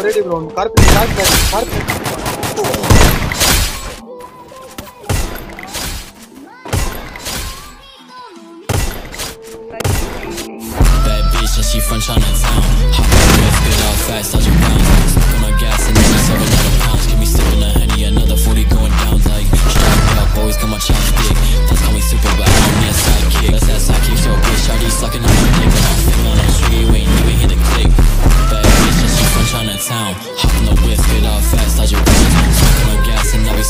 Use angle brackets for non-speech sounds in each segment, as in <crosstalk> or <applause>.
already blown. Carpet, carpet. Bad bitch and she from Chinatown. Hop on with good old fast, dodging rounds.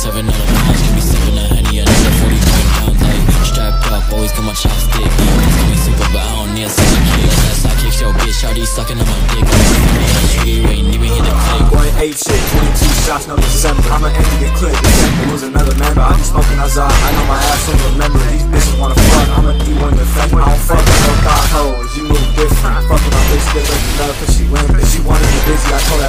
Seven other pounds. Give me sipping the honey, another 40 going down like strapped up. Always got my chopstick. Just call me super, but I don't need a sidekick. That's that sidekick, yo, bitch, shawty sucking on my dick. You ain't even hear the click. 22 shots, no December. I'ma empty the clip. December was another member. I be smoking outside. I know my ass don't remember. These bitches wanna fuck. I'ma do one defect. I don't fuck with no thought hoes. You move different. Fuck with my bitch, like love,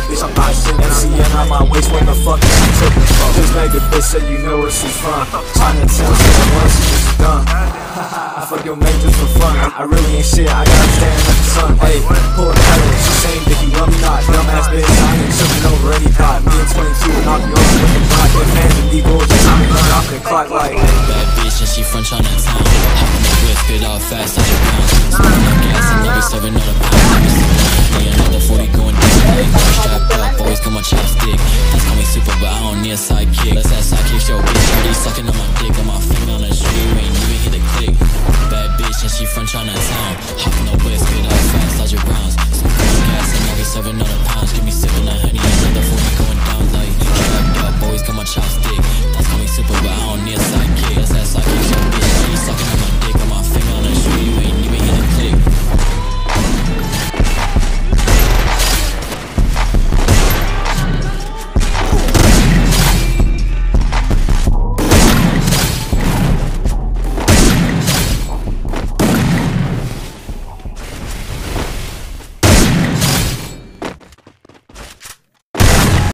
that bitch I'm not shit. MCN on my waist, when the fuck is she taking from? Just make bitch say you know where she from. Chinatown, she the one, she just done. <laughs> I fuck your mate just for fun. I really ain't shit. I gotta stand up the sun. Hey, pull a pedal. She saying that you love me not. Dumbass bitch, I ain't tripping over any thought. Me and 22 will knock you over with the block. Get fans and D-goals, just I'm off the clock like. Bad bitch and she from Chinatown. On the whip, spit out fast, touch your pounds. Smoking on gas and we serving other pounds. Give me a sidekick. Let's have sidekicks, yo bitch Already sucking on my dick, on my finger on the street. You ain't even hit the click. Bad bitch and she from Chinatown. Hopping the whip, spit out fast, dodge your rounds Some ass and I be serving the pounds. Give me